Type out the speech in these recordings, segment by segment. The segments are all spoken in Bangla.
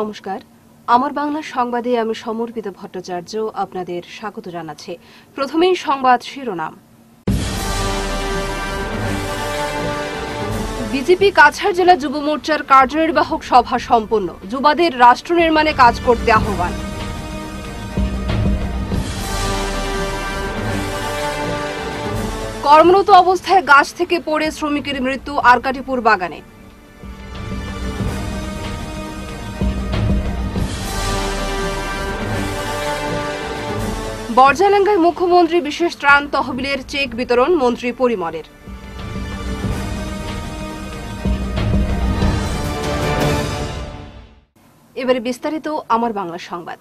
নমস্কার। আমার বাংলা সংবাদে আমি সমর্পিত ভট্টাচার্য আপনাদের স্বাগত জানাচ্ছি। প্রথমেই সংবাদ শিরোনাম। বিজেপি কাছাড় জেলা যুব মোর্চার কার্যনির্বাহক সভা সম্পন্ন। যুবাদের রাষ্ট্র নির্মাণে কাজ করতে আহ্বান। কর্মরত অবস্থায় গাছ থেকে পড়ে শ্রমিকের মৃত্যু আরকাটিপুর বাগানে। বর্জালাঙ্গায় মুখ্যমন্ত্রী বিশেষ ত্রাণ তহবিলের চেক বিতরণ মন্ত্রী পরিমলের। এবারে বিস্তারিত আমার বাংলা সংবাদ।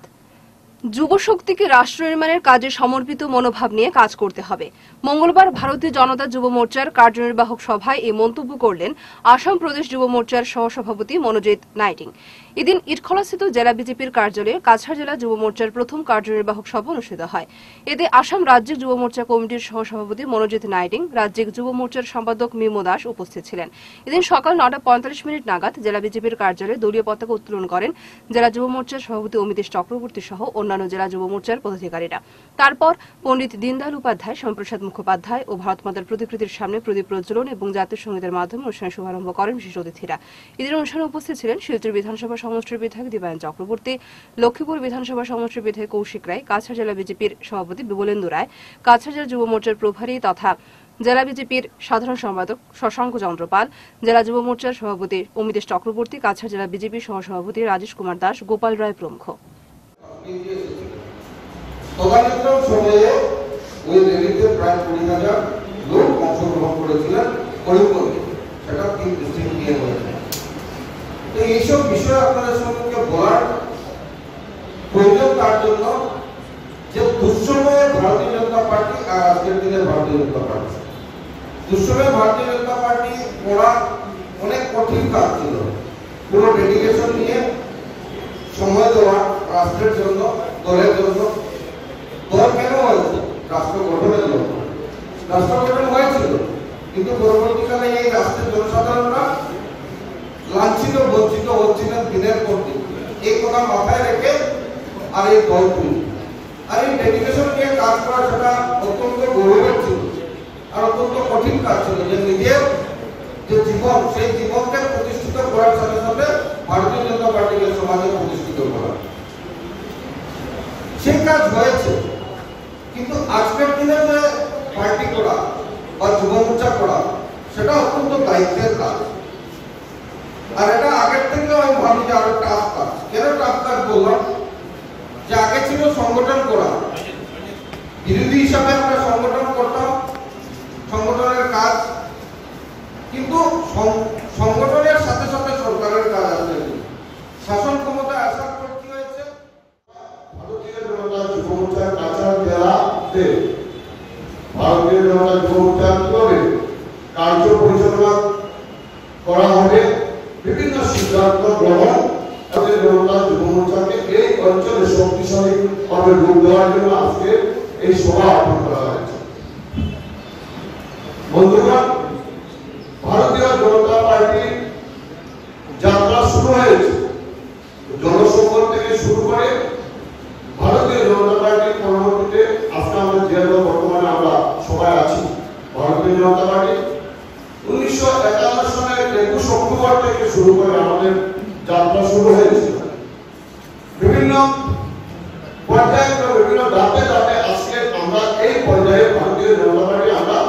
যুব শক্তিকে রাষ্ট্র নির্মাণের কাজে সমর্পিত মনোভাব নিয়ে কাজ করতে হবে। মঙ্গলবার ভারতীয় জনতা যুব মোর্চার কার্যনির্বাহক সভায় এই মন্তব্য করলেন আসাম প্রদেশ যুব মোর্চার সহসভাপতি মনোজিৎ নাইটিং। এদিন ইটখলাস্থিত জেলা বিজেপির কার্যালয়ে কাছাড় জেলা যুব মোর্চার প্রথম কার্যনির্বাহক সভা অনুষ্ঠিত হয়। এতে আসাম রাজ্যিক যুব মোর্চা কমিটির সহসভাপতি মনোজিৎ নাইডিং, রাজ্যিক যুব মোর্চার সম্পাদক মিমো দাস উপস্থিত ছিলেন। এদিন সকাল নটা পঁয়তাল্লিশ মিনিট নাগাদ জেলা বিজেপির কার্যালয়ে দলীয় পতাকা উত্তোলন করেন জেলা যুব মোর্চার সভাপতি অমিতেশ চক্রবর্তী সহ অন্যান্য জেলা যুব মোর্চার পদাধিকারীরা। তারপর পণ্ডিত দীনদয়াল উপাধ্যায় সম্প্রসাদ মুখোপাধ্যায় ও ভারত মাতার প্রতিকৃতির সামনে প্রদীপ প্রজ্বলন এবং জাতীয় সঙ্গীতের মাধ্যমে অনুষ্ঠানের শুভারম্ভ করেন বিশেষ অতিথিরা। এদিন অনুষ্ঠানে উপস্থিত ছিলেন শিলচর বিধানসভা সমষ্টির বিধায়ক দিবায়ন চক্রবর্তী, লক্ষ্মীপুর বিধানসভা সমষ্টির বিধায়ক কৌশিক রায়, কাছাড় জেলা বিজেপির সভাপতি বিমলেন্দু রায়, কাছাড় জেলা যুব মোর্চার প্রভারী তথা জেলা বিজেপির সাধারণ সম্পাদক শশাঙ্ক চন্দ্রপাল জেলা যুব মোর্চার সভাপতি অমিতেশ চক্রবর্তী, কাছাড় জেলা বিজেপির সহসভাপতি রাজেশ কুমার দাস, গোপাল রায় প্রমুখ। সেটা তিন নিয়ে হয়েছে। এইসব বিষয় আপনাদের সম্মুখে বলার প্রয়োজন তার জন্য যে দুঃসময়ে ভারতীয় জনতা পার্টি আর আজকের দিনে ভারতীয় জনতা পার্টি। দুঃসময়ে ভারতীয় জনতা পার্টি করা অনেক কঠিন কাজ ছিল। পুরো ডেডিকেশন নিয়ে সময় দেওয়া রাষ্ট্রের জন্য, দলের জন্য। দল কেন হয়েছে? রাষ্ট্র গঠনের জন্য। রাষ্ট্র গঠন হয়েছিল, কিন্তু পরবর্তীকালে এই রাষ্ট্রের জনসাধারণরা লাঞ্ছিত, বঞ্চিত হচ্ছিলেন দিনের পর দিন এই কথা মাথায় রেখে আর এই তৈরি আর এই ডেডিকেশন নিয়ে কাজ করা সেটা অত্যন্ত গৌরবের ছিল আর অত্যন্ত কঠিন কাজ ছিল যে নিজের যে জীবন, সেই জীবনকে প্রতিষ্ঠিত করার সাথে সাথে ভারতীয় জনতা পার্টিকে সমাজে প্রতিষ্ঠিত করা। সেই কাজ হয়েছে। কিন্তু আজকের দিনে যে পার্টি করা বা যুব মোর্চা করা, সেটা অত্যন্ত দায়িত্বের কাজ। আর এটা আগের থেকে আমি ভাবি যে আরও টাফ কাজ কেন টাফ কাজ বললাম? যে আগে ছিল সংগঠন করা। বিরোধী হিসাবে আমরা সংগঠন করতাম, সংগঠনের কাজ। কিন্তু সংগঠনের সাথে সাথে সরকারের কাজ আসবে শাসন ক্ষমতায় আসার পর কি হয়েছে? ভারতীয় জনতা যুব মোর্চার কাছাড় ভারতীয় জনতা যুব মোর্চা কীভাবে কার্য পরিচালনা করা হবে বিভিন্ন সিদ্ধান্ত গ্রহণ ভারতীয় জনতা যুব মোর্চাকে এই অঞ্চলে শক্তিশালী ভাবে রূপ দেওয়ার জন্য আজকে এই সভা আহ্বান করা হয়েছে বন্ধুগণ ভারতীয় জনতা পার্টির যাত্রা শুরু হয়েছে জনসংখ্যা থেকে শুরু করে ভারতীয় জনতা পার্টির পরবর্তীতে আজকে আমরা যেহেতু বর্তমানে আমরা সবাই আছি ভারতীয় জনতা পার্টি উনিশশো একান্ন সালের একুশ অক্টোবর থেকে শুরু করে আমাদের যাত্রা শুরু হয়েছিল বিভিন্ন পর্যায়ে বা বিভিন্ন ধাপে ধাপে আজকে আমরা এই পর্যায়ে ভারতীয় জনতা পার্টি আমরা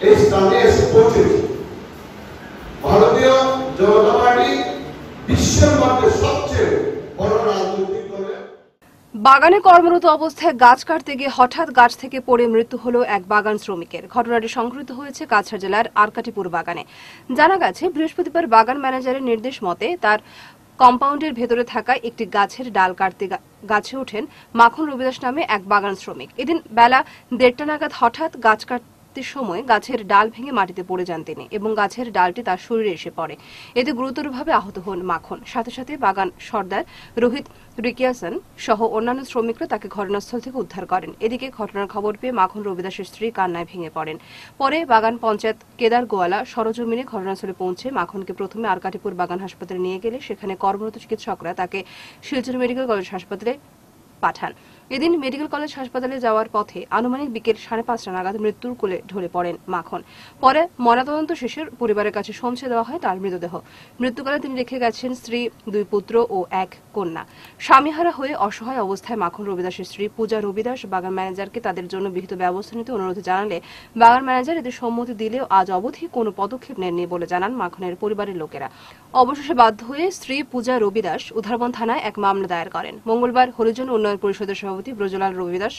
এই স্থানে এসে পৌঁছেছি ভারতীয় জনতা পার্টি বিশ্বের মধ্যে সবচেয়ে বড় রাজনৈতিক দলের বাগানে কর্মরত অবস্থায় গাছ কাটতে গিয়ে হঠাৎ গাছ থেকে পড়ে মৃত্যু হলো এক বাগান শ্রমিকের। ঘটনাটি সংঘটিত হয়েছে কাছাড় জেলার আরকাটিপুর বাগানে। জানা গেছে, বৃহস্পতিবার বাগান ম্যানেজারের নির্দেশ মতে তার কম্পাউন্ডের ভেতরে থাকা একটি গাছের ডাল কাটতে গাছে ওঠেন মাখন রবিদাস নামে এক বাগান শ্রমিক। এদিন বেলা দেড়টা নাগাদ হঠাৎ গাছ কাট উঠতে সময় গাছের ডাল ভেঙে মাটিতে পড়ে যান তিনি এবং গাছের ডালটি তার শরীরে এসে পড়ে। এতে গুরুতরভাবে আহত হন মাখন। সাথে সাথে বাগান সর্দার রোহিত রিকিয়াসন সহ অন্যান্য শ্রমিকরা তাকে ঘটনাস্থল থেকে উদ্ধার করেন। এদিকে ঘটনার খবর পেয়ে মাখন রবিদাসের স্ত্রী কান্নায় ভেঙে পড়েন। পরে বাগান পঞ্চায়েত কেদার গোয়ালা সরজমিনে ঘটনাস্থলে পৌঁছে মাখনকে প্রথমে আরকাটিপুর বাগান হাসপাতালে নিয়ে গেলে সেখানে কর্মরত চিকিৎসকরা তাকে শিলচর মেডিকেল কলেজ হাসপাতালে পাঠান। এদিন মেডিকেল কলেজ হাসপাতালে যাওয়ার পথে আনুমানিক বিকেল সাড়ে পাঁচটা নাগাদ মৃত্যুর কোলে ঢলে পড়েন মাখন। পরে ময়নাতদন্ত শেষে পরিবারের কাছে সমছে দেওয়া হয় তার মৃতদেহ। মৃত্যুকালে তিনি রেখে গেছেন স্ত্রী, দুই পুত্র ও এক কন্যা। স্বামীহারা হয়ে অসহায় অবস্থায় মাখন রবিদাসের স্ত্রী পূজা রবিদাস, বাগান ম্যানেজারকে তাদের জন্য বিহিত ব্যবস্থা নিতে অনুরোধ জানালে বাগান ম্যানেজার এতে সম্মতি দিলেও আজ অবধি কোনো পদক্ষেপ নেননি বলে জানান মাখনের পরিবারের লোকেরা। অবশেষে বাধ্য হয়ে স্ত্রী পূজা রবিদাস উধারবন থানায় এক মামলা দায়ের করেন। মঙ্গলবার হরিজন উন্নয়ন পরিষদের সভাপতি ব্রজলাল রবিদাস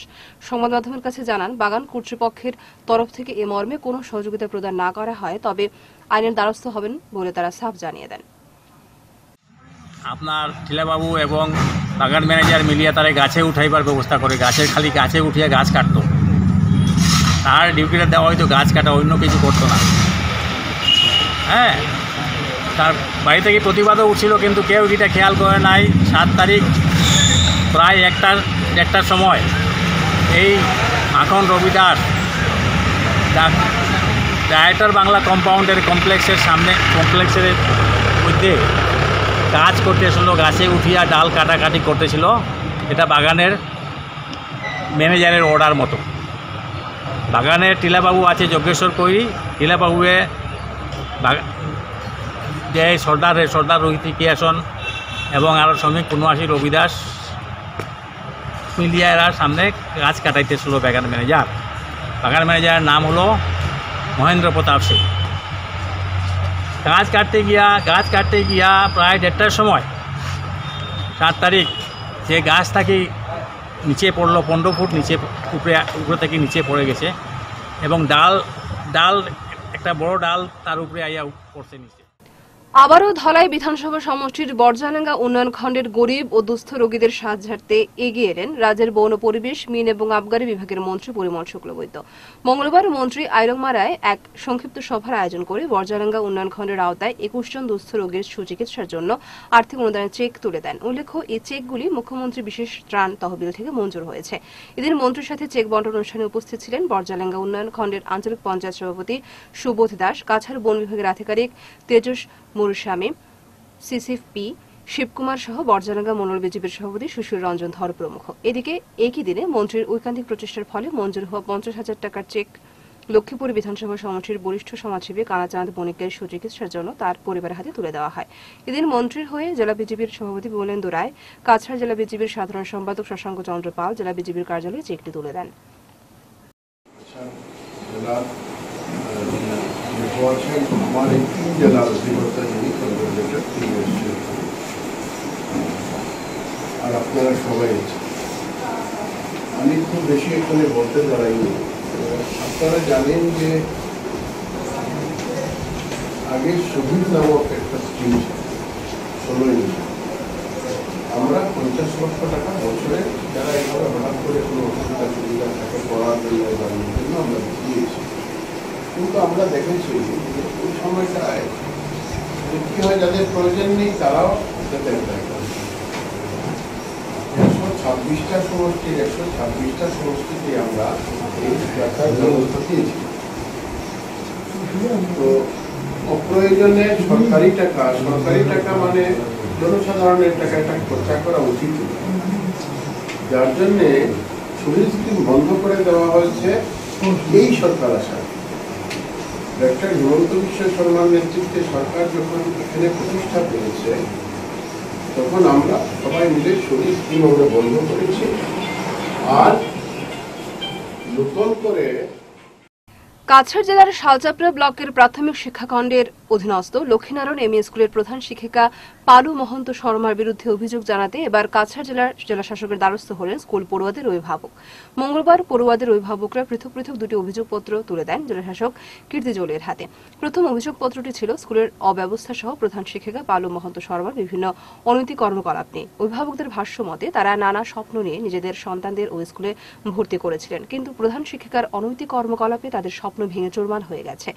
সংবাদ মাধ্যমের কাছে জানান, বাগান কর্তৃপক্ষের তরফ থেকে এ মর্মে কোনো সহযোগিতা প্রদান না করা হয়, তবে আইনের দ্বারস্থ হবেন বলে তারা সাফ জানিয়ে দেন। আপনার টিলাবাবু এবং বাগান ম্যানেজার মিলিয়ে তারা গাছে উঠাইবার ব্যবস্থা করে গাছের খালি গাছে উঠিয়ে গাছ কাটতো। তার ডিউটিটা দেওয়া হয়তো গাছ কাটা অন্য কিছু করতো না। হ্যাঁ তার বাড়ি থেকে প্রতিবাদও উঠছিল, কিন্তু কেউ এটা খেয়াল করে নাই। সাত তারিখ প্রায় একটার দেড়টার সময় এই মাখন রবিদাস ডাক- ডায়েটার বাংলা কম্পাউন্ডের কমপ্লেক্সের সামনে, কমপ্লেক্সের মধ্যে কাজ করতেছিল, গাছে উঠিয়া ডাল কাটাকাটি করতেছিল, এটা বাগানের ম্যানেজারের অর্ডার মতো। বাগানের টিলাবাবু আছে যজ্ঞেশ্বর কৈরি, টিলাবাবুয়ে যে সর্দার সর্দার রোহিত কিয়াসন এবং আরও শ্রমিক কুনওয়াসী রবিদাস। মিলিয়া এরা সামনে গাছ কাটাইতেছিল বাগান ম্যানেজার। বাগান ম্যানেজারের নাম হলো মহেন্দ্র প্রতাপ সিং। গাছ কাটতে গিয়া, গাছ কাটতে গিয়া প্রায় দেড়টার সময়, সাত তারিখ, যে গাছ থাকি নিচে পড়ল, পনেরো ফুট নিচে, উপরে উপরে থেকে নিচে পড়ে গেছে এবং ডাল ডাল, একটা বড় ডাল তার উপরে আইয়া পড়ছে নিচে। আবারও ধলাই বিধানসভা সমষ্টির বর্জালেঙ্গা উন্নয়ন খণ্ডের গরিব ও দুস্থ রোগীদের সাহায্যার্থে এগিয়ে এলেন রাজ্যের বন পরিবেশ, মিন এবং আবগারি বিভাগের মন্ত্রী পরিমল শুক্লবৈদ্য। মঙ্গলবার মন্ত্রী আইরংমারায় এক সংক্ষিপ্ত সভার আয়োজন করে বর্জালেঙ্গা উন্নয়ন খণ্ডের আওতায় একুশ জন দুস্থ রোগীর সুচিকিৎসার জন্য আর্থিক অনুদানের চেক তুলে দেন। উল্লেখ্য, এই চেকগুলি মুখ্যমন্ত্রী বিশেষ ত্রাণ তহবিল থেকে মঞ্জুর হয়েছে। এদিন মন্ত্রীর সাথে চেক বন্টন অনুষ্ঠানে উপস্থিত ছিলেন বর্জালেঙ্গা উন্নয়ন খণ্ডের আঞ্চলিক পঞ্চায়েত সভাপতি সুবোধ দাস, কাছাড় বন বিভাগের আধিকারিক তেজস মুরুস্বামী সিসিফ পি শিবকুমার সহ বর্জালাঙ্গা মন্ডল বিজেপির সভাপতি সুশীল রঞ্জন ধর প্রমুখ। এদিকে একই দিনে মন্ত্রীর ঐকান্তিক প্রচেষ্টার ফলে মঞ্জুর হওয়া পঞ্চাশ হাজার টাকার চেক লক্ষ্মীপুর বিধানসভা সমষ্টির বরিষ্ঠ সমাজসেবী কানাচাঁদ বণিকের সুচিকিৎসার জন্য তার পরিবারের হাতে তুলে দেওয়া হয়। এদিন মন্ত্রীর হয়ে জেলা বিজেপির সভাপতি বিমলেন্দু রায় কাছাড় জেলা বিজেপির সাধারণ সম্পাদক শশাঙ্ক চন্দ্র পাল জেলা বিজেপির কার্যালয়ে চেকটি তুলে দেন। নির্বাচন আমার এই তিন জেলার অধিকর্তা যিনি কনজারভেটর তিনি এসেছেন আর আপনারা সবাই। আমি খুব বেশি এখানে বলতে পারাইনি আপনারা জানেন যে আগে শহীদ নামক একটা স্কিম ষোলোই আমরা পঞ্চাশ লক্ষ টাকা বছরে, যারা এভাবে হঠাৎ করে কোনো অসুবিধা সুবিধা থাকে, পড়ার জন্য আমরা দিয়েছি কিন্তু আমরা দেখেছি ওই সময়টায় কি হয়, যাদের প্রয়োজন নেই, তারাও। একশো ছাব্বিশটা সমষ্টির একশো ছাব্বিশটা সমষ্টিতে আমরা এই দিয়েছি। তো অপ্রয়োজনে সরকারি টাকা সরকারি টাকা মানে জনসাধারণের টাকা, এটা খরচা করা উচিত যার জন্যে স্কিম বন্ধ করে দেওয়া হয়েছে, এই সরকার আসা ডক্টর হিমন্ত বিশ্ব শর্মার নেতৃত্বে সরকার যখন এখানে প্রতিষ্ঠা তখন আমরা সবাই মিলে শরীর স্কিম আমরা বন্ধ করেছি আর নতুন করে কাছাড় জেলার শালচাপড়া ব্লকের প্রাথমিক শিক্ষাখণ্ডের অধীনস্থ লক্ষ্মীনারায়ণ এম স্কুলের প্রধান শিক্ষিকা পালু মহন্ত শর্মার বিরুদ্ধে অভিযোগ জানাতে এবার কাছাড় জেলার জেলা শাসকের দ্বারস্থ হলেন স্কুল পড়ুয়াদের অভিভাবক। মঙ্গলবার পড়ুয়াদের অভিভাবকরা পৃথক পৃথক দুটি অভিযোগপত্র তুলে দেন জেলা শাসক কীর্তি জলির হাতে। প্রথম অভিযোগপত্রটি ছিল স্কুলের অব্যবস্থা সহ প্রধান শিক্ষিকা পালু মহন্ত শর্মার বিভিন্ন অনৈতিক কর্মকলাপ নিয়ে। অভিভাবকদের ভাষ্য মতে, তারা নানা স্বপ্ন নিয়ে নিজেদের সন্তানদের ওই স্কুলে ভর্তি করেছিলেন, কিন্তু প্রধান শিক্ষিকার অনৈতিক কর্মকলাপে তাদের স্বপ্ন ভেঙে চুরমার হয়ে গেছে।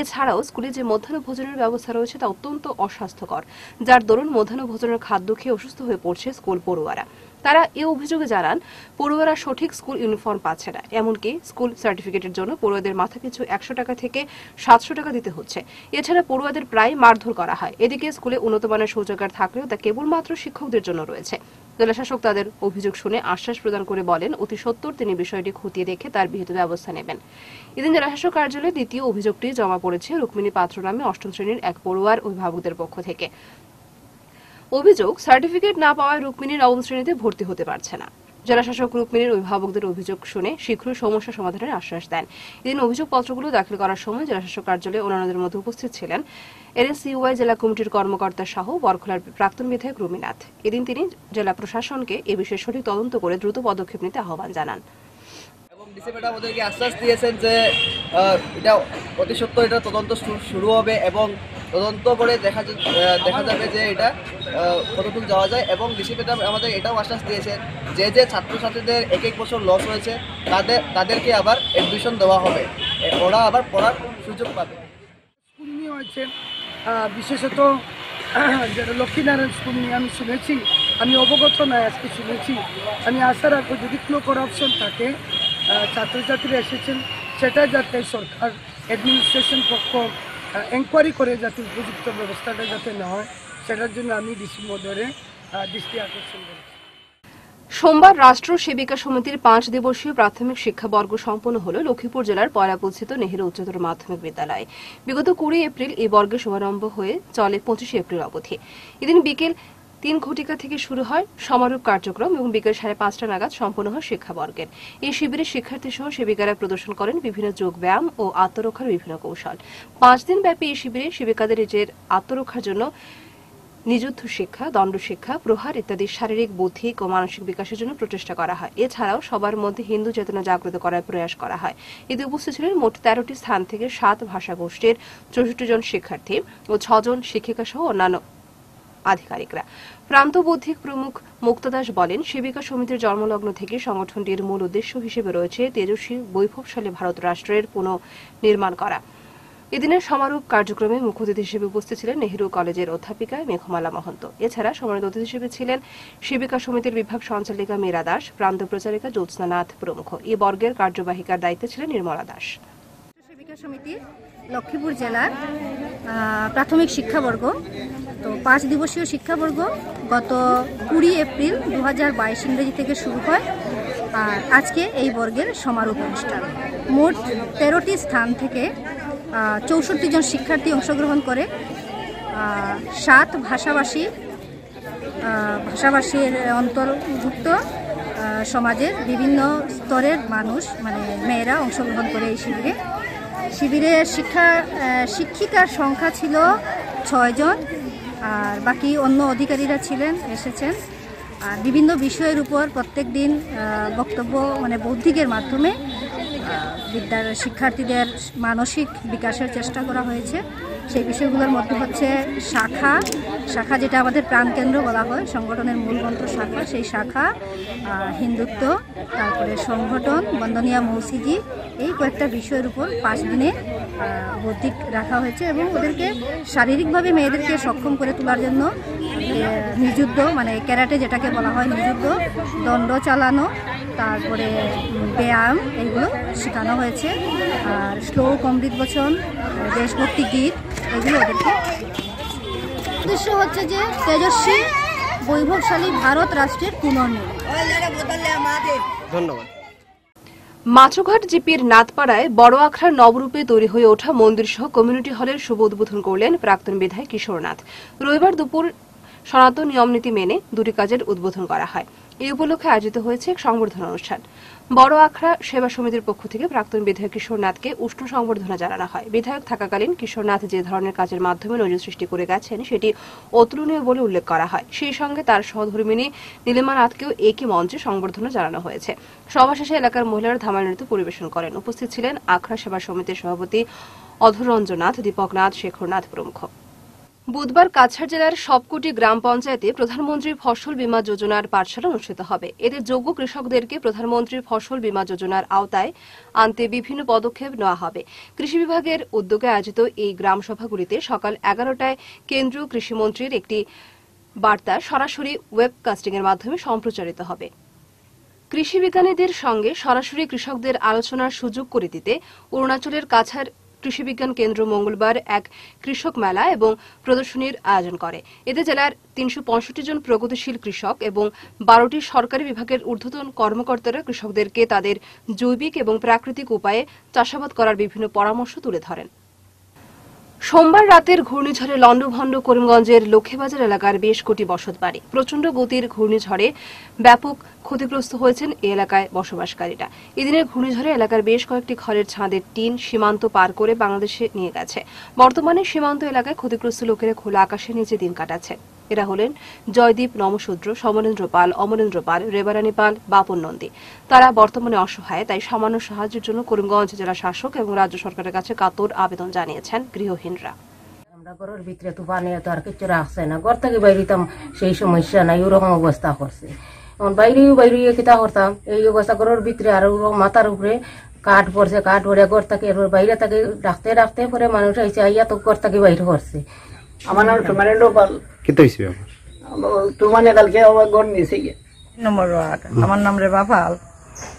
এছাড়াও স্কুলে যে মধ্যাহ্ন ভোজনের ব্যবস্থা রয়েছে তা অত্যন্ত অস্বাস্থ্যকর, যার দরুন মধ্যাহ্ন ভোজনের খাদ্য খেয়ে অসুস্থ হয়ে পড়ছে স্কুল পড়ুয়ারা। তারা এ অভিযোগে জানান, পড়ুয়ারা সঠিক স্কুল ইউনিফর্ম পাচ্ছে না, এমনকি স্কুল সার্টিফিকেটের জন্য পড়ুয়াদের মাথাপিছু একশো টাকা থেকে সাতশো টাকা দিতে হচ্ছে। এছাড়া পড়ুয়াদের প্রায় মারধর করা হয়। এদিকে স্কুলে উন্নত মানের শৌচাগার থাকলেও তা কেবলমাত্র শিক্ষকদের জন্য রয়েছে। জেলাশাসক তাদের অভিযোগ শুনে আশ্বাস প্রদান করে বলেন, অতি সত্তর তিনি বিষয়টি খতিয়ে দেখে তার বিহিত ব্যবস্থা নেবেন। এদিন জেলাশাসক কার্যালয়ে দ্বিতীয় অভিযোগটি জমা পড়েছে রুক্মিণী পাত্র নামে অষ্টম শ্রেণির এক পড়ুয়ার অভিভাবকদের পক্ষ থেকে। অভিযোগ, সার্টিফিকেট না পাওয়ায় রুক্মিণী নবম শ্রেণীতে ভর্তি হতে পারছে না। জেলাশাসক রুক্মিণীর অভিভাবকদের অভিযোগ শুনে শীঘ্র সমস্যা সমাধানের আশ্বাস দেন। এদিন অভিযোগপত্রগুলো দাখিল করার সময় জেলাশাসক কার্যালয়ে অন্যান্যদের মধ্যে উপস্থিত ছিলেন এনএসইউআই জেলা কমিটির কর্মকর্তা সহ বরখলার প্রাক্তন বিধায়ক রুমিনাথ। এদিন তিনি জেলা প্রশাসনকে এ বিষয়ে সঠিক তদন্ত করে দ্রুত পদক্ষেপ নিতে আহ্বান জানান। এবং আশ্বাস দিয়েছেন যে এটা অতি সত্য এটা তদন্ত শুরু হবে এবং তদন্ত করে দেখা দেখা যাবে যে এটা কতটুকু যাওয়া যায় এবং ডিসি আমাদের এটাও আশ্বাস দিয়েছেন যে যে ছাত্রছাত্রীদের এক এক বছর লস হয়েছে, তাদের, তাদেরকে আবার অ্যাডমিশন দেওয়া হবে। ওরা আবার পড়ার সুযোগ পাবে। স্কুল নিয়ে হয়েছে বিশেষত, যেটা লক্ষ্মীনারায়ণ স্কুল নিয়ে আমি শুনেছি, আমি অবগত নয়, আজকে শুনেছি। আমি আশা রাখব যদি কোনো করাপশন থাকে ছাত্রছাত্রীরা এসেছেন সেটা যাতে সরকার অ্যাডমিনিস্ট্রেশন পক্ষ এনকোয়ারি করে যাতে উপযুক্ত ব্যবস্থাটা যাতে না হয়, সেটার জন্য আমি ডিসি মহোদয়ের দৃষ্টি আকর্ষণ করি সোমবার রাষ্ট্র সেবিকা সমিতির পাঁচ দিবসীয় প্রাথমিক শিক্ষাবর্গ সম্পন্ন হল লক্ষ্মীপুর জেলার পয়রাপস্থিত নেহেরু উচ্চতর মাধ্যমিক বিদ্যালয়। বিগত কুড়ি এপ্রিল এই বর্গের শুভারম্ভ হয়ে চলে পঁচিশে এপ্রিল অবধি। এদিন বিকেল তিন ঘটিকা থেকে শুরু হয় সমারোপ কার্যক্রম এবং বিকেল সাড়ে পাঁচটা নাগাদ সম্পন্ন হয় শিক্ষাবর্গের। এই শিবিরে শিক্ষার্থী সহ সেবিকারা প্রদর্শন করেন বিভিন্ন যোগ ব্যায়াম ও আত্মরক্ষার বিভিন্ন কৌশল। পাঁচ দিন ব্যাপী এই শিবিরে সেবিকাদের নিজের আত্মরক্ষার জন্য নিযুদ্ধ শিক্ষা, দণ্ড শিক্ষা, প্রহার ইত্যাদি শারীরিক, বৌদ্ধিক ও মানসিক বিকাশের জন্য প্রচেষ্টা করা হয়। এছাড়াও সবার মধ্যে হিন্দু চেতনা জাগ্রত করার প্রয়াস করা হয়। এতে উপস্থিত ছিলেন মোট তেরোটি স্থান থেকে সাত ভাষা গোষ্ঠীর চৌষট্টি জন শিক্ষার্থী ও ছজন শিক্ষিকা সহ অন্যান্য আধিকারিকরা। প্রান্ত বৌদ্ধিক প্রমুখ মুক্তদাস বলেন, সেবিকা সমিতির জন্মলগ্ন থেকে সংগঠনটির মূল উদ্দেশ্য হিসেবে রয়েছে তেজস্বী বৈভবশালী ভারত রাষ্ট্রের পুনঃনির্মাণ করা। এদিনের সমারোপ কার্যক্রমে মুখ্য অতিথি হিসেবে উপস্থিত ছিলেন নেহেরু কলেজের অধ্যাপিকা মেঘমালা মহন্ত। এছাড়া সম্মানিত অতিথি হিসেবে ছিলেন সেবিকা সমিতির বিভাগ সঞ্চালিকা মীরা দাস, প্রান্ত প্রচারিকা জ্যোৎস্না নাথ প্রমুখ। এই বর্গের কার্যবাহিকার দায়িত্বে ছিলেন নির্মলা দাস। সেবিকা সমিতির লক্ষ্মীপুর জেলার প্রাথমিক শিক্ষাবর্গ। তো পাঁচ দিবসীয় শিক্ষাবর্গ গত কুড়ি এপ্রিল দু হাজার বাইশ ইংরেজি থেকে শুরু হয়। আর আজকে এই বর্গের সমারোহ অনুষ্ঠান। মোট তেরোটি স্থান থেকে চৌষট্টি জন শিক্ষার্থী অংশগ্রহণ করে। সাত ভাষাভাষী ভাষাভাষীর অন্তর্ভুক্ত সমাজের বিভিন্ন স্তরের মানুষ মানে মেয়েরা অংশগ্রহণ করে এই শিবিরে। শিবিরে শিক্ষা শিক্ষিকার সংখ্যা ছিল ছয়জন আর বাকি অন্য অধিকারীরা ছিলেন, এসেছেন। আর বিভিন্ন বিষয়ের উপর প্রত্যেক দিন বক্তব্য মানে বৌদ্ধিকের মাধ্যমে বিদ্যার শিক্ষার্থীদের মানসিক বিকাশের চেষ্টা করা হয়েছে। সেই বিষয়গুলোর মধ্যে হচ্ছে শাখা। শাখা যেটা আমাদের প্রাণকেন্দ্র বলা হয়, সংগঠনের মূল মন্ত্র শাখা। সেই শাখা হিন্দুত্ব, তারপরে সংগঠন, বন্দনিয়া মৌসিজি এই কয়েকটা বিষয়ের উপর পাঁচ দিনে বৌদ্ধিক রাখা হয়েছে এবং ওদেরকে শারীরিকভাবে মেয়েদেরকে সক্ষম করে তোলার জন্য নিযুদ্ধ মানে ক্যারাটে যেটাকে বলা হয় নিযুদ্ধ, দণ্ড চালানো, তারপরে ব্যায়াম, এগুলো শেখানো হয়েছে। আর শ্লোক অমৃত বচন, দেশভক্তি গীত এগুলো ওদেরকে উদ্দেশ্য হচ্ছে যে তেজস্বী বৈভবশালী ভারত রাষ্ট্রের পুনর্নির্মাণ। ধন্যবাদ। মাছঘাট জিপির নাথপাড়ায় বড় আখড়ার নবরূপে তৈরি হয়ে ওঠা মন্দির সহ কমিউনিটি হলের শুভ উদ্বোধন করলেন প্রাক্তন বিধায়ক কিশোরনাথ। রবিবার দুপুর সনাতন নিয়মনীতি মেনে দুটি কাজের উদ্বোধন করা হয়। এই উপলক্ষে আয়োজিত হয়েছে এক সংবর্ধনা অনুষ্ঠান। বড় আখড়া সেবা সমিতির পক্ষ থেকে প্রাক্তন বিধায়ক কিশোরনাথকে উষ্ণ সংবর্ধনা জানানো হয়। বিধায়ক থাকাকালীন কিশোরনাথ যে ধরনের কাজের মাধ্যমে নজর সৃষ্টি করে গেছেন, সেটি অতুলনীয় বলে উল্লেখ করা হয়। সেই সঙ্গে তার সহধর্মিনী নীলিমা নাথকেও একই মঞ্চে সংবর্ধনা জানানো হয়েছে। সভা শেষে এলাকার মহিলারা ধামাল নৃত্য পরিবেশন করেন। উপস্থিত ছিলেন আখড়া সেবা সমিতির সভাপতি অধর রঞ্জনাথ দীপকনাথ শেখরনাথ প্রমুখ। বুধবার কাছাড় জেলার সবকটি গ্রাম পঞ্চায়েতে প্রধানমন্ত্রীর ফসল বীমা যোজনার পাঠশালা অনুষ্ঠিত হবে। এতে যোগ্য কৃষকদেরকে প্রধানমন্ত্রীর ফসল বীমা যোজনার আওতায় আনতে বিভিন্ন পদক্ষেপ নেওয়া হবে। কৃষি বিভাগের উদ্যোগে আয়োজিত এই গ্রাম সভাগুলিতে সকাল এগারোটায় কেন্দ্রীয় কৃষিমন্ত্রীর একটি বার্তা সরাসরি ওয়েবকাস্টিং এর মাধ্যমে সম্প্রচারিত হবে। কৃষি বিজ্ঞানীদের সঙ্গে সরাসরি কৃষকদের আলোচনার সুযোগ করে দিতে অরুণাচলের কাছাড় কৃষি বিজ্ঞান কেন্দ্র মঙ্গলবার এক কৃষক মেলা এবং প্রদর্শনীর আয়োজন করে। এতে জেলার তিনশো পঁয়ষট্টি জন প্রগতিশীল কৃষক এবং বারোটি সরকারি বিভাগের ঊর্ধ্বতন কর্মকর্তারা কৃষকদেরকে তাদের জৈবিক এবং প্রাকৃতিক উপায়ে চাষাবাদ করার বিভিন্ন পরামর্শ তুলে ধরেন। সোমবার রাতের ঘূর্ণিঝড়ে লন্ডভন্ড করিমগঞ্জের লক্ষ্মীবাজার এলাকার বেশ কোটি বসত বাড়ি। প্রচণ্ড গতির ঘূর্ণিঝড়ে ব্যাপক ক্ষতিগ্রস্ত হয়েছেন এ এলাকায় বসবাসকারীরা। এদিনের ঘূর্ণিঝড়ে এলাকার বেশ কয়েকটি ঘরের ছাদের টিন সীমান্ত পার করে বাংলাদেশে নিয়ে গেছে। বর্তমানে সীমান্ত এলাকায় ক্ষতিগ্রস্ত লোকেরা খোলা আকাশের নিচে দিন কাটাচ্ছে এরা হলেন জয়দীপ নমশূদ্র সমরেন্দ্র পাল, অমরেন্দ্র পাল, রেবারানী পাল, বাপন নন্দী। তারা বর্তমানে অসহায়, তাই সামান্য সাহায্যের জন্য করিমগঞ্জ জেলা শাসক এবং রাজ্য সরকারের কাছে কাতর আবেদন জানিয়েছেন গৃহহীনরা। ঘরের ভিতরে তো আর কিছু রাখছে না। ঘর থেকে বাইরিতাম সেই সমস্যা নাই, ওরকম অবস্থা করছে। বাইরেও বাইরে কিতা করতাম? এই অবস্থা ঘরের ভিতরে আর মাথার উপরে কাঠ পড়ছে, কাঠ পড়ে ঘর বাইরে থেকে ডাকতে ডাকতে পরে মানুষ আইসে আইয়া তো ঘর থেকে বাইরে করছে। আমার নাম সুমারেন্দ্র পাল কেতে হয়েছে কালকে আমার নিচে গিয়ে। নম্বর আমার নাম রে বাফাল।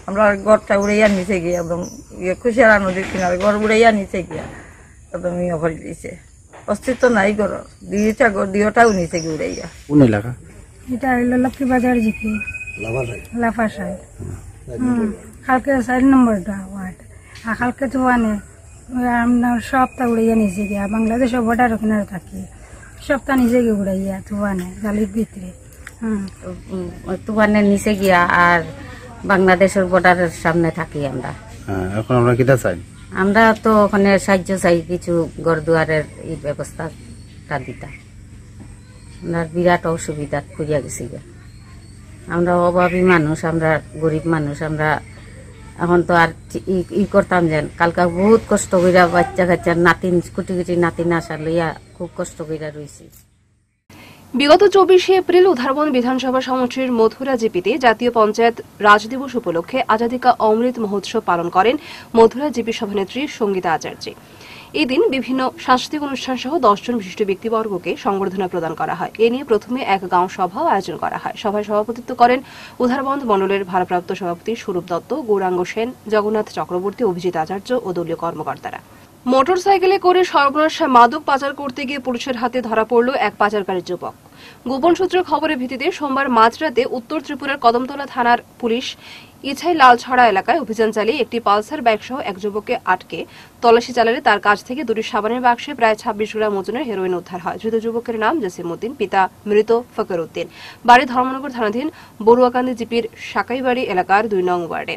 আমরা ঘরটা উড়াইয়া নিচে গিয়া একদম ইয়ে খুশিয়ারা নদীর কিনারে ঘর উড়াইয়া নিচে গিয়া একদম ইয়ে দিয়েছে অস্তিত্ব নাই ঘর দুইটা ঘর দুইটাও নিচে গিয়ে উড়াইয়া। কোন এলাকা? এটা হইল লক্ষ্মীবাজার জিপি। লাফা সাইড কালকে চার নম্বরটা ওয়ার্ড। আর কালকে তো মানে আপনার সবটা উড়াইয়া নিচে গিয়া। বাংলাদেশের বর্ডার ওখানে থাকি। সবটা নিজে গিয়ে উড়াইয়া তো মানে জালির ভিতরে। হুম। তুফানের নিচে গিয়া আর বাংলাদেশের বর্ডারের সামনে থাকি আমরা। হ্যাঁ, এখন আমরা কিতা চাই? আমরা তো ওখানে সাহায্য চাই কিছু ঘর দুয়ারের এই ব্যবস্থাটা দিতা। আমরা বিরাট অসুবিধা খুঁজিয়া গেছি। আমরা অভাবী মানুষ আমরা গরিব মানুষ আমরা এখন তো আর ই- করতাম যেন। কালকা বহুত কষ্ট কইরা বাচ্চা কাচ্চা নাতিন কুটি কুটি নাতিন আসা লইয়া খুব কষ্ট কইরা রয়েছি বিগত চব্বিশে এপ্রিল উধারবন বিধানসভা সমষ্টির মথুরা জিপিতে জাতীয় পঞ্চায়েত রাজ দিবস উপলক্ষে আজাদিকা অমৃত মহোৎসব পালন করেন মথুরা জিপি সভানেত্রী সঙ্গীতা আচার্য। এদিন বিভিন্ন সাংস্কৃতিক অনুষ্ঠান সহ দশজন বিশিষ্ট ব্যক্তিবর্গকে সংবর্ধনা প্রদান করা হয়। এ নিয়ে প্রথমে এক গাঁও সভাও আয়োজন করা হয়। সভায় সভাপতিত্ব করেন উধারবন্দ মণ্ডলের ভারপ্রাপ্ত সভাপতি স্বরূপ দত্ত, গৌরাঙ্গ সেন, জগন্নাথ চক্রবর্তী, অভিজিৎ আচার্য ও দলীয় কর্মকর্তারা। মোটর সাইকেলে করে সর্বনাশা মাদক পাচার করতে গিয়ে পুলিশের হাতে ধরা পড়ল এক পাচারকারী যুবক। গোপন সূত্রের খবরের ভিত্তিতে সোমবার মাঝরাতে উত্তর ত্রিপুরার কদমতলা থানার পুলিশ ইছাই লালছড়া এলাকায় অভিযান চালিয়ে একটি পালসার বাইক সহ এক যুবককে আটকে তল্লাশি চালালে তার কাছ থেকে দুটি সাবানের বাক্সে প্রায় ছাব্বিশ গ্রাম ওজনের হেরোইন উদ্ধার হয়। ধৃত যুবকের নাম জসিম উদ্দিন পিতা মৃত ফকর উদ্দিন বাড়ি ধর্মনগর থানাধীন বড়ুয়াকান্দি জিপির সাকাইবাড়ি এলাকার দুই নং ওয়ার্ডে।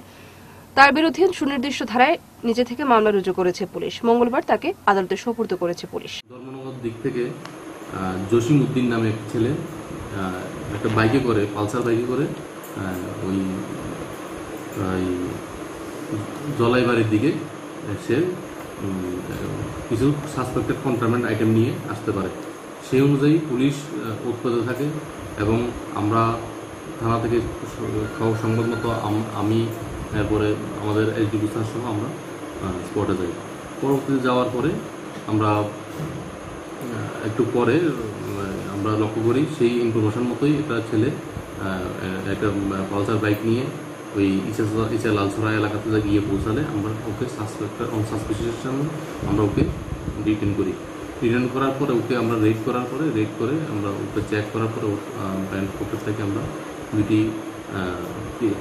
তার বিরুদ্ধে সুনির্দিষ্ট ধারায় নিজে থেকে মামলা রুজু করেছে পুলিশ। মঙ্গলবার তাকে আদালতে সোপর্দ করেছে পুলিশ। ধর্মনগর দিক থেকে জসিম উদ্দিন নামে এক ছেলে একটা বাইকে করে, পালসার বাইকে করে ওই ওই জলাইবাড়ির দিকে সে কিছু সাসপেক্টেড কন্ট্রামেন্ট আইটেম নিয়ে আসতে পারে। সেই অনুযায়ী পুলিশ উৎপাদে থাকে এবং আমরা থানা থেকে খবর সংবাদ মতো আম- আমি, এরপরে আমাদের এসডিপি স্যার সহ আমরা স্পটে যাই। পরবর্তীতে যাওয়ার পরে আমরা একটু পরে আমরা লক্ষ্য করি সেই ইনফরমেশন মতোই একটা ছেলে একটা পালসার বাইক নিয়ে ওই ইসা লালসরা এলাকাতে গিয়ে পৌঁছালে আমরা ওকে সাসপেক্টার অন সাসপিসিয়েশন আমরা ওকে রিটার্ন করি। রিটার্ন করার পরে ওকে আমরা রেড করার পরে রেড করে আমরা ওকে চেক করার পরে ব্যান্ড পকেট থেকে আমরা দুটি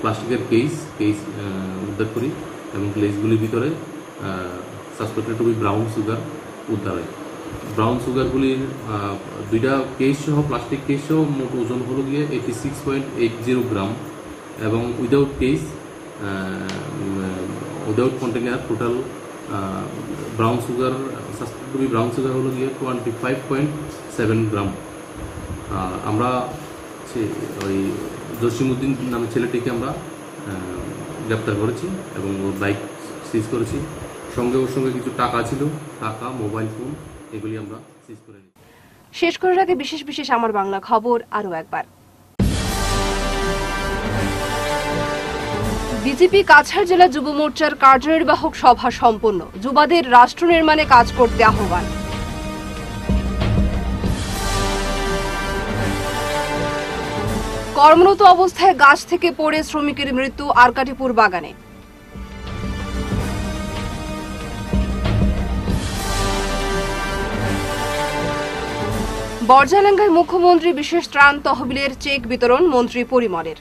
প্লাস্টিকের কেস কেস উদ্ধার করি এবং কেসগুলির ভিতরে সাসপেক্টেড টু ব্রাউন সুগার উদ্ধার হয়। ব্রাউন সুগারগুলির দুইটা কেস সহ প্লাস্টিক কেস সহ মোট ওজন হলো গিয়ে eighty six point eight zero gram এবং without case without container total brown sugar suspect brown sugar হলো গিয়ে twenty five point seven gram আমরা ওই জসিমুদ্দিন নামে ছেলেটিকে আমরা গ্রেপ্তার করেছি এবং ওর বাইক সিজ করেছি। সঙ্গে ওর সঙ্গে কিছু টাকা ছিল, টাকা মোবাইল ফোন এগুলি আমরা সিজ করে শেষ করার আগে বিশেষ বিশেষ আমার বাংলা খবর আরও একবার। বিজেপি কাছাড় জেলা যুব মোর্চার কার্যনির্বাহক সভা সম্পন্ন। যুবাদের রাষ্ট্র নির্মাণে কাজ করতে আহ্বান। কর্মরত অবস্থায় গাছ থেকে পড়ে শ্রমিকের মৃত্যু আরকাটিপুর বাগানে। বর্জালাঙ্গায় মুখ্যমন্ত্রী বিশেষ ত্রাণ তহবিলের চেক বিতরণ মন্ত্রী পরিমলের।